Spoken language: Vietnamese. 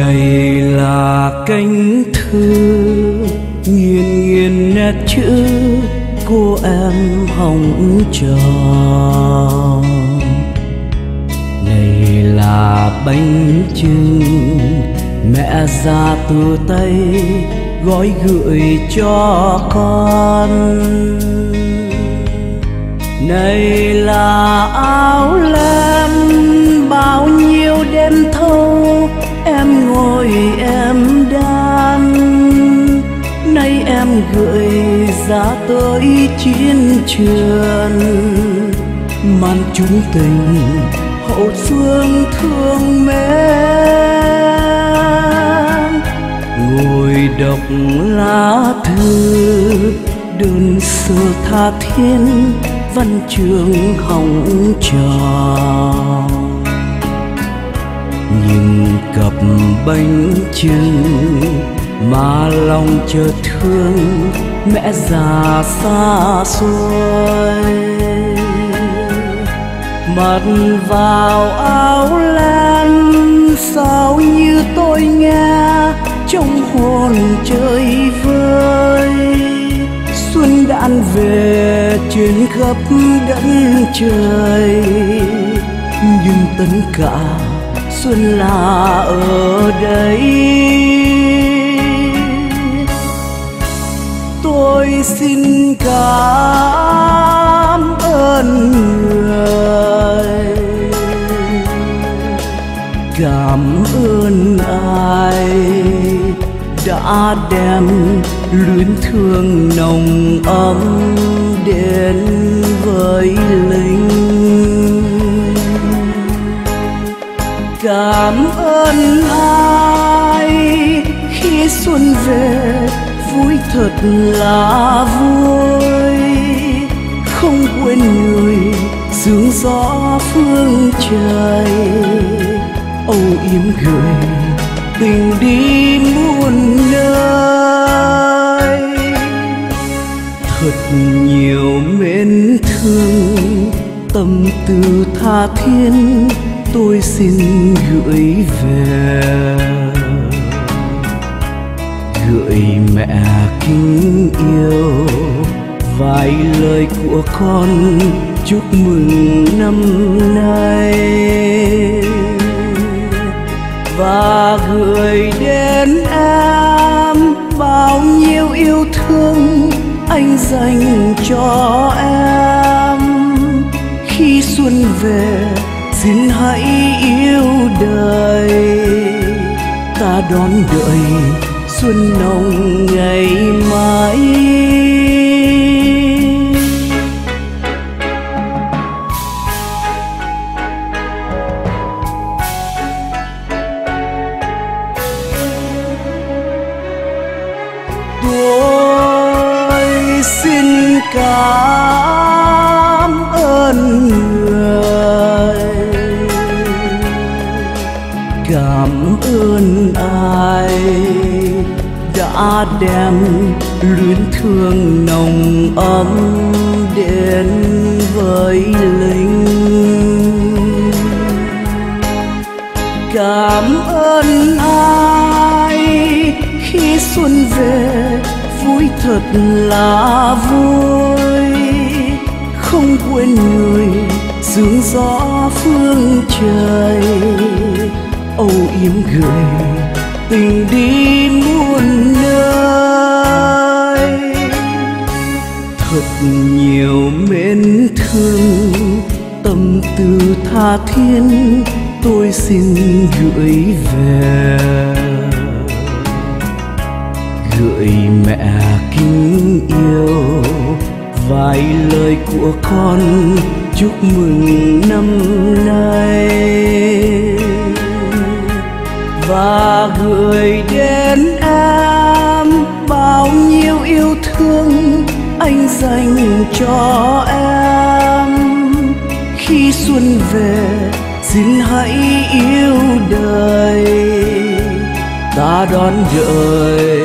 này là cánh thư, nghiền nghiền nét chữ cô em hồng tròn. Này là bánh trưng, mẹ ra từ tay gói gửi cho con. Này là áo len bao nhiêu đêm thâu em ngồi em đan. Nay em gửi ra tới chiến trường. Màn chúng tình hậu phương thương mến. Ngồi đọc lá thư, đơn sơ tha thiên văn trường hồng tròn nhìn cặp bánh trưng mà lòng chợt thương mẹ già xa xôi. Mặt vào áo len, sao như tôi nghe trong hồn chơi vơi. Xuân đạn về trên khắp đất trời, nhưng tất cả xuân là ở đây. Tôi xin cảm ơn người. Cảm ơn ai đã đem luyến thương nồng ấm đến với cảm ơn ai. Khi xuân về, vui thật là vui. Không quên người sương gió phương trời. Âu yếm gửi tình đi muôn nơi. Thật nhiều mến thương, tâm tư tha thiên tôi xin gửi về. Gửi mẹ kính yêu, vài lời của con chúc mừng năm nay. Và gửi đến em bao nhiêu yêu thương anh dành cho em. Khi xuân về xin hãy yêu đời. Ta đón đợi xuân nồng ngày mai. Tôi xin cảm ơn cảm ơn ai, đã đem luyến thương nồng ấm đến với linh. Cảm ơn ai, khi xuân về, vui thật là vui. Không quên người sương gió phương trời âu yếm gửi, tình đi muôn nơi. Thật nhiều mến thương, tâm tư tha thiên tôi xin gửi về. Gửi mẹ kính yêu, vài lời của con, chúc mừng năm nay và gửi đến em bao nhiêu yêu thương anh dành cho em. Khi xuân về, xin hãy yêu đời, ta đón đợi.